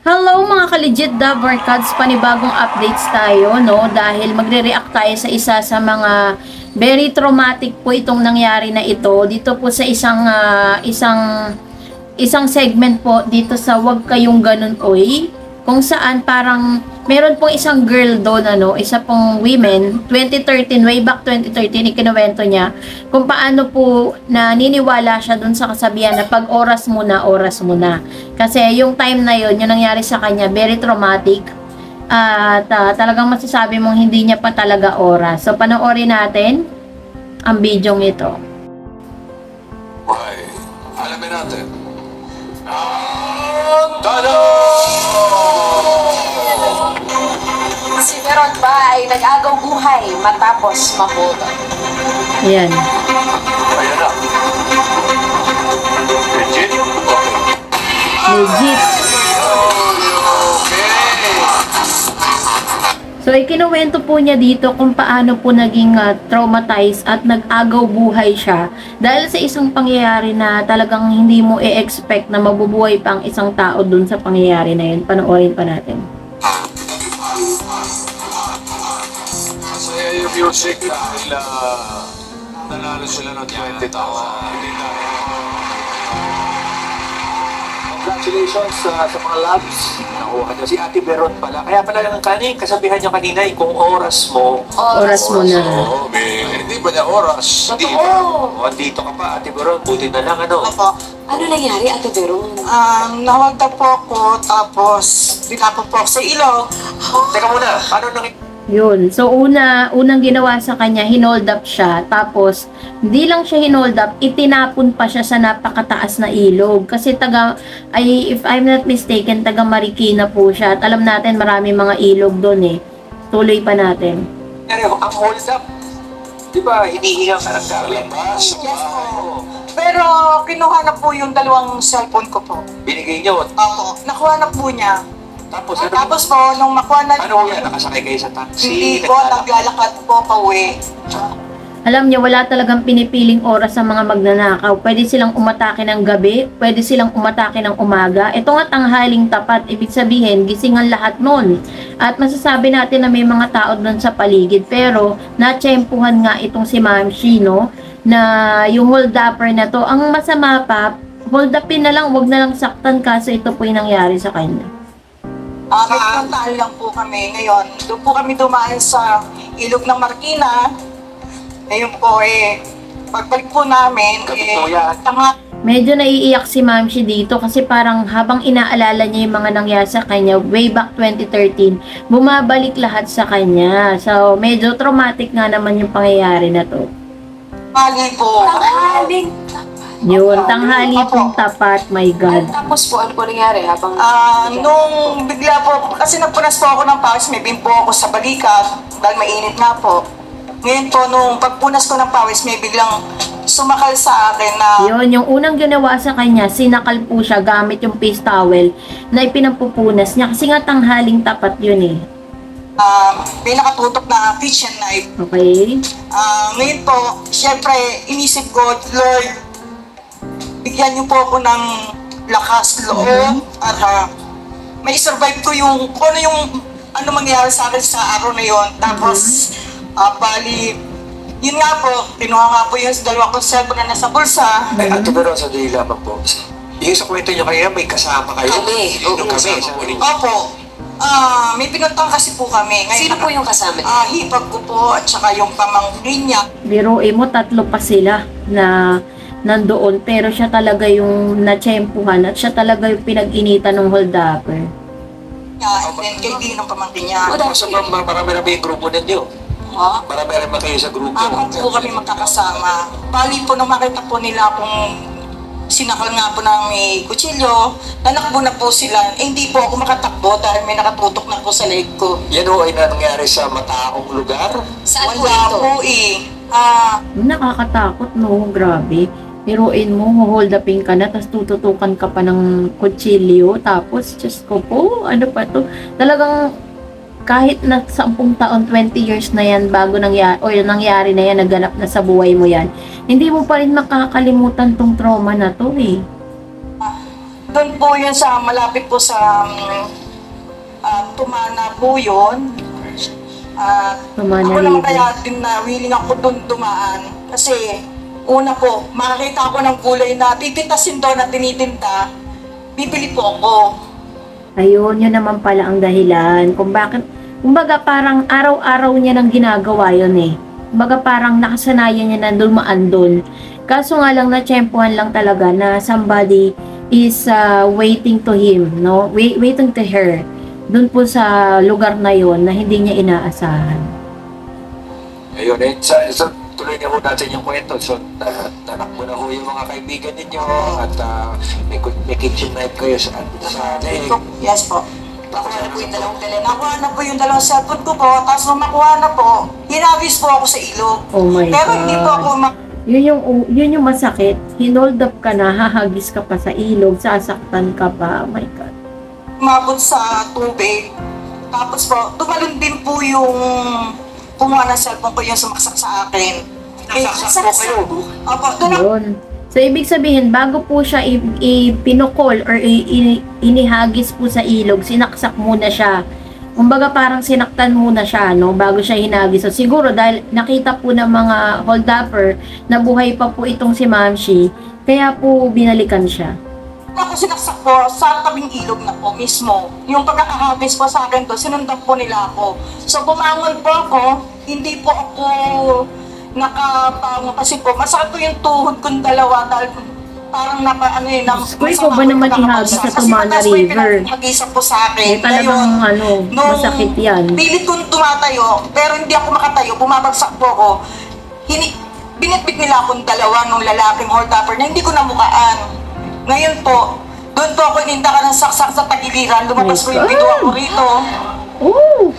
Hello mga ka-legit Dabarkads, panibagong updates tayo no? Dahil magre-react tayo sa isa sa mga very traumatic po itong nangyari na ito. Dito po sa isang ah, isang isang segment po dito sa Wag kayong ganun oy kung saan parang meron pong isang girl doon ano, isa pong women 2013 way back 2013 ikinuwento niya kung paano po naniniwala siya doon sa kasabihan na pag oras mo na oras mo na kasi yung time na yun, yung nangyari sa kanya, very traumatic. At ah, talagang masasabi mong hindi niya pa talaga oras. So, panoorin natin ang video ito. Buhay. Alamin natin. Ang tanong! Ay nag-agaw buhay matapos mabuto? Ayan. Ayan na. Legit? So, ikinuwento po niya dito kung paano po naging ah, traumatized at nag-agaw buhay siya dahil sa isang pangyayari na talagang hindi mo i-expect na mabubuhay pa ang isang tao dun sa pangyayari na yun. Panoorin pa natin. Music dahil ah, nanalo sila ng 20,000. Hindi dahil Congratulations sa, sa mga labs. Nakuha niyo si Ate Beron pala. Kaya pala lang kanin, kasabihan niyo kanina, eh, kung oras mo, Oras mo na. Oo, may, hindi ba niya oras? Hindi? Totoo! o andito ka pa, Ate Beron, buti na lang ano. Opo. Ano nangyari, Ate Verong? Um, nawagda po ako, tapos dinapon po ako sa ilog. Teka muna, ano nang Yun. So, una, unang ginawa sa kanya, hinold up siya. Tapos, hindi lang siya hinold up, itinapon pa siya sa napakataas na ilog. Kasi taga, ay, if I'm not mistaken, taga Marikina po siya. At alam natin, marami mga ilog doon eh. Tuloy pa natin. nangyari? Ang hold up. Di ba, hinihinga ka ng garlic? Labas. Yes po. Pero kinuha na po yung dalawang cellphone ko po. Binigay niyo. Opo. Nakuha na po niya. Tapos ano? Tapos po, nung makuha na ano yan? Nakasakay kayo sa taxi? hindi po, naglalakad po pa uwi. Alam niyo, wala talagang pinipiling oras sa mga magnanakaw. Pwede silang umatake ng gabi, pwede silang umatake ng umaga. Ito nga tanghaling tapat, ibig sabihin, gising ang lahat nun. At masasabi natin na may mga tao doon sa paligid. Pero, natsyempuhan nga itong si Ma'am Shino na yung hold upper na to. Ang masama pa, hold upin na lang, wag na lang saktan kasi ito po yung nangyari sa kanya. Ah, may lang po kami ngayon. Doon po kami dumaan sa ilog ng Marikina. Ngayon po eh, pagbalik po namin, eh, tanga Medyo naiiyak si Ma'am Shi dito kasi parang habang inaalala niya yung mga nangyari sa kanya way back 2013, bumabalik lahat sa kanya. So, medyo traumatic nga naman yung pangyayari na to. mali po. Tanghaling Yun, tanghali pong tapat, my God. Tapos po, ano po nangyari habang... Ah, nung bigla po, kasi nagpunas po ako ng pawis, may bimpo ako sa balikat, dahil mainit na po. Ngayon po, nung pagpunas ko ng pawis, may biglang sumakal sa akin na Yun, yung unang ginawa sa kanya, sinakal po siya gamit yung face towel na ipinampupunas niya kasi nga tanghaling tapat yun eh. ah, may nakatutok na kitchen knife. Okay? Ah, ngayon po, syempre, inisip ko, Lord, bigyan niyo po ako ng lakas loob at ah, may survive ko yung kung ano yung ano mangyari sa akin sa araw na yon. Tapos, ah, bali, yun nga po, kinuha nga po yung dalawa kong cellphone na nasa bulsa. Ay, Ate Beron, sa dili lamang po. Yung sa kwento niyo kaya, may kasama kayo? Kami. Oo, Yung kami. kasama Sa po ninyo. Opo, ah, may pinuntang kasi po kami. Ngayon, Sino po yung kasama niya? Ah, hipag ko po at saka yung pamangkin niya. Biruin mo, tatlo pa sila na nandoon pero siya talaga yung natsyempuhan at siya talaga yung pinag-initan ng hold upper. niya, and then kaibigan ng pamangkin niya. O, dahil- Sa mga marami-rami yung grupo ninyo. Ha? Marami-rami kayo sa grupo. Apat po kami magkakasama. Bali po nung makita po nila kung sinakal nga po ng may kutsilyo, nanakbo na po sila. Eh, hindi po ako makatakbo dahil may nakatutok na po sa leg ko. Yan ho ay nangyari sa mataong lugar. Saan po Wala ito? po eh. Ah, Nakakatakot no, grabe. Biruin mo, hold upin ka na, tapos tututukan ka pa ng kutsilyo, tapos, just ko po, ano pa to? Talagang, kahit na 10 taon, 20 years na yan, bago nangyari, o nangyari na yan, naganap na sa buhay mo yan, hindi mo pa rin makakalimutan tong trauma na to eh. Doon po yun sa malapit po sa um, ah, Tumana po yun. Ah, Tumana ako naman kaya din na willing ako doon dumaan. Kasi una po, makakita ako ng gulay na tititasin doon na tinitinda, bibili po ako. Ayun, yun naman pala ang dahilan kung bakit, kumbaga parang araw-araw niya nang ginagawa yun eh. Kumbaga parang nakasanayan niya na dumaan doon. Kaso nga lang na-tsempuhan lang talaga na somebody is uh, waiting to him, no? Wait, waiting to her. Doon po sa lugar na yon na hindi niya inaasahan. Ayun, eh, sa, sa, tuloy na ho natin yung kwento. So, na, tanakbo na ho yung mga kaibigan ninyo at ah, may, may kitchen knife kayo sa, sa leg. Yes po. Nakuha na po yung dalawang tele. Nakuha na po yung dalawang cellphone ko po. Tapos nung nakuha na po, hinagis po ako sa ilog. Oh my Pero hindi po ako God. mak- Yun yung, yun yung masakit. Hinold up ka na, hahagis ka pa sa ilog, sasaktan ka pa. Oh my God. umabot sa tubig. Tapos po, tumalon din po yung kumuha ng cellphone ko yung sumaksak sa akin. Eh, Nasaksak po kayo? Opo, doon ako Yun. So, ibig sabihin, bago po siya i- ipinukol or i- i- inihagis po sa ilog, sinaksak muna siya. Kumbaga parang sinaktan muna siya, no? Bago siya hinagis. So, siguro dahil nakita po ng mga holdupper na buhay pa po itong si Mamshi, kaya po binalikan siya. ako sinaksak po sa tabing ilog na po mismo. Yung pagkakahagis po sa akin to, sinundan po nila ako. So bumangon po ako, hindi po ako nakapango kasi po masakit po yung tuhod kong dalawa dahil parang napa ano yun, na, Diyos ko, ba naman ihagis sa Tumana River? Kasi po sa akin. Eh, talagang Ngayon, ano, masakit yan. Pilit kong tumatayo, pero hindi ako makatayo, bumabagsak po ako. Hini, binitbit nila akong dalawa nung lalaking hold-upper na hindi ko namukaan. Ngayon po, doon po ako ininda ka ng saksak sa tagiliran, lumabas po yung video ako rito. Oh!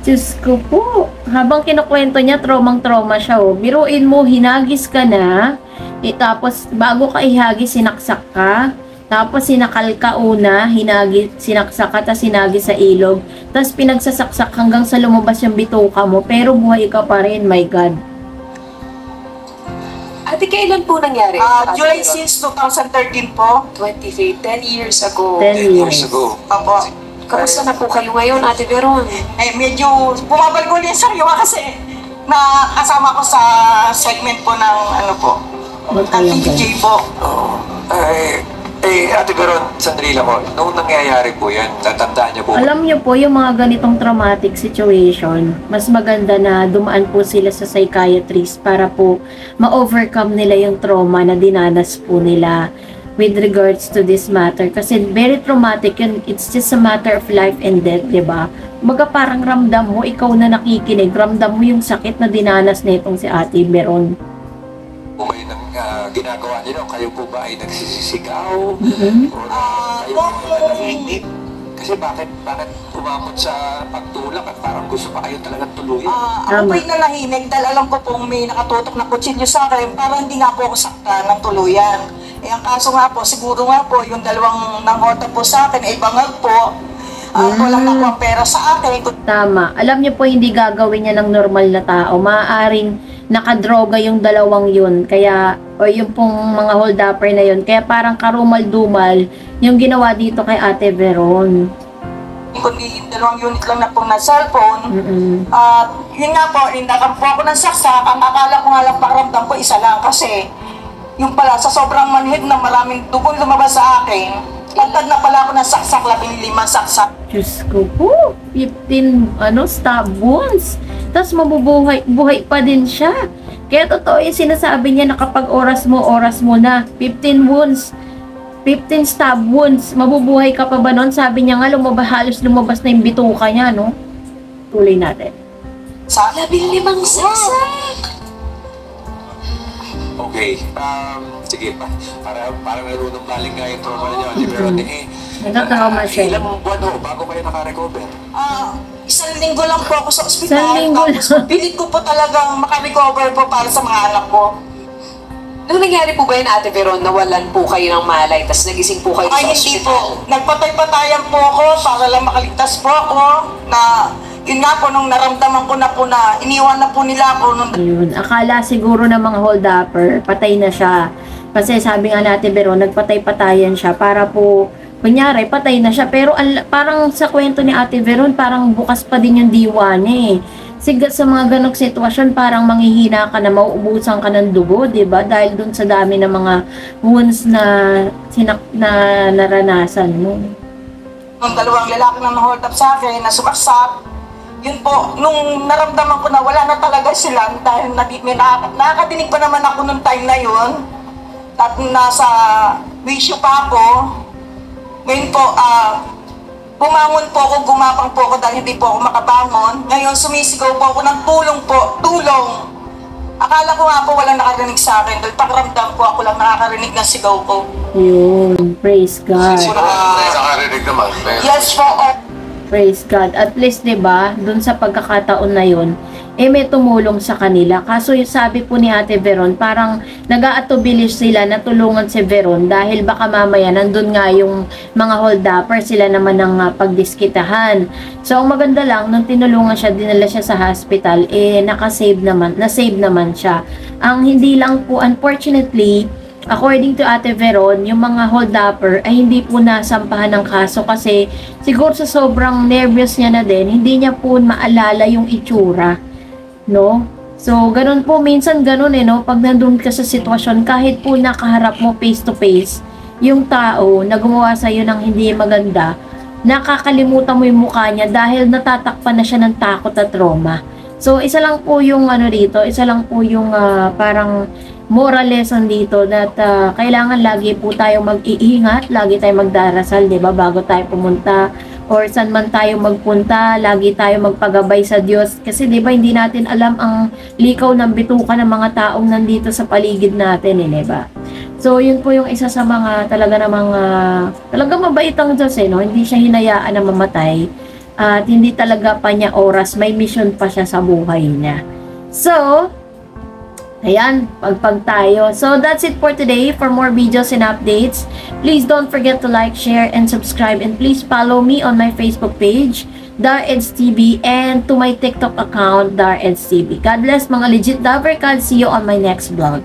Diyos ko po. Habang kinukwento niya, tromang-troma siya. Oh. Biruin mo, hinagis ka na. Eh, tapos, bago ka ihagis, sinaksak ka. Tapos, sinakal ka una, hinagis, sinaksak ka, tapos sinagis sa ilog. Tapos, pinagsasaksak hanggang sa lumabas yung bituka mo. Pero buhay ka pa rin, my God. Ate, kailan po nangyari? Ah, Ate July Veron? 6, 2013 po. 23, 10 years ago. 10 Ten years. years ago. Opo. Kamusta na po kayo ngayon, Ate Veron? Eh, medyo bumabalik ulit yung sariwa kasi na kasama ko sa segment po ng ano po, Magkayang ng DJ po. Oo. Ay, eh, Ate Veron, sandali lang ho. Nung nangyayari po yan, tatandaan niyo po. Alam niyo po, yung mga ganitong traumatic situation, mas maganda na dumaan po sila sa psychiatrist para po ma-overcome nila yung trauma na dinanas po nila with regards to this matter. Kasi very traumatic yun. It's just a matter of life and death, di ba? Maga parang ramdam mo, ikaw na nakikinig, ramdam mo yung sakit na dinanas na itong si Ate Beron. po kayo ng ah, ginagawa niyo, kayo po ba ay nagsisisigaw? Mhm. O na kayo po? Kasi bakit, bakit umamot sa pagtulak at parang gusto pa kayo talagang tuluyan? Ah, ako po'y nanahimik dahil alam ko pong may nakatutok na kutsilyo sa akin para hindi nga po ako saktan ng tuluyan. Eh, ang kaso nga po, siguro nga po, yung dalawang nangota po sa akin ay bangag po. At walang nakuha pera sa akin. Tama. Alam niyo po, hindi gagawin niya ng normal na tao. Maaaring nakadroga yung dalawang yun. Kaya, o yung pong mga hold-upper na yun. Kaya parang karumal-dumal yung ginawa dito kay Ate Veron. Kundi yung dalawang unit lang na po na cellphone. At yun nga po, nindakan po ako ng saksak. Ang akala ko nga lang pakiramdam ko isa lang kasi yung pala sa sobrang manhid na maraming dugong lumabas sa akin, tagtad na pala ako ng saksak, labing lima saksak. Diyos ko po. 15, ano, stab wounds. Tapos mabubuhay buhay pa din siya. Kaya totoo yung sinasabi niya na kapag oras mo, oras mo na. 15 wounds. 15 stab wounds. Mabubuhay ka pa ba nun? Sabi niya nga, lumabas, halos lumabas na yung bituka niya, no? Tuloy natin. Sa Labing limang saksak! Okay, um, sige pa. Para, para marunong baling nga yung trauma niyo, Ate Veron. Eh, Nagka-trauma ah, siya. Ilang buwan ho bago kayo nakarecover? Ah, isang linggo lang po ako sa ospital. Isang linggo Tapos lang. pilit ko po talagang makarecover po para sa mga anak ko. Nung nangyari po ba yun, Ate Veron, nawalan po kayo ng malay, tapos nagising po kayo Ay, sa hindi ospital? po. Nagpatay-patayan po ako para lang makaligtas po ako na yun nga po, nung naramdaman ko na po na iniwan na po nila ako nung Ayun. Akala siguro ng mga hold-upper, patay na siya. Kasi sabi nga natin, pero nagpatay-patayan siya para po, kunyari, patay na siya. Pero parang sa kwento ni Ate Veron, parang bukas pa din yung diwa niya eh. Sigat sa mga ganong sitwasyon, parang manghihina ka na, mauubusan ka ng dugo, di ba? Dahil dun sa dami ng mga wounds na, sinak na naranasan mo. Nung dalawang lalaki na hold up sa akin, na sumaksak, yun po, nung naramdaman ko na wala na talaga sila, dahil may nakaka- nakakadinig pa naman ako nung time na yun, at nasa wisyo pa ako, ngayon po, ah, bumangon po ako, gumapang po ako dahil hindi po ako makabangon. Ngayon, sumisigaw po ako ng tulong po, tulong. Akala ko nga po walang nakarinig sa akin, dahil pakiramdam ko ako lang nakakarinig ng sigaw ko. Yun, praise God. Sino ka nakarinig naman? Yes po, oh. Praise God. At least, 'di ba, dun sa pagkakataon na 'yon, eh may tumulong sa kanila. Kaso yung sabi po ni Ate Veron, parang nag-aatubilis sila na tulungan si Veron dahil baka mamaya nandun nga yung mga hold-upper sila naman ng uh, pagdiskitahan. So, ang maganda lang, nung tinulungan siya, dinala siya sa hospital, eh nakasave naman, na-save naman siya. Ang hindi lang po, unfortunately, According to Ate Veron, yung mga hold-upper ay hindi po nasampahan ng kaso kasi siguro sa sobrang nervous niya na din, hindi niya po maalala yung itsura. No? So, ganun po, minsan ganun eh, no? Pag nandun ka sa sitwasyon, kahit po nakaharap mo face to face, yung tao na gumawa sa'yo ng hindi maganda, nakakalimutan mo yung mukha niya dahil natatakpan na siya ng takot at trauma. So, isa lang po yung ano dito, isa lang po yung ah, parang moral lesson dito that ah, kailangan lagi po tayo mag-iingat, lagi tayo magdarasal, 'di ba, bago tayo pumunta or saan man tayo magpunta, lagi tayo magpagabay sa Diyos kasi 'di ba hindi natin alam ang likaw ng bituka ng mga taong nandito sa paligid natin, eh, 'di ba? So, yun po yung isa sa mga talaga namang uh, talaga mabait ang Diyos eh, no? Hindi siya hinayaan na mamatay at hindi talaga pa niya oras, may mission pa siya sa buhay niya. So, Ayan, pagpag tayo. So, that's it for today. For more videos and updates, please don't forget to like, share, and subscribe. And please follow me on my Facebook page, DarEdsTV, and to my TikTok account, DarEdsTV. God bless mga legit Dabarkad. See you on my next vlog.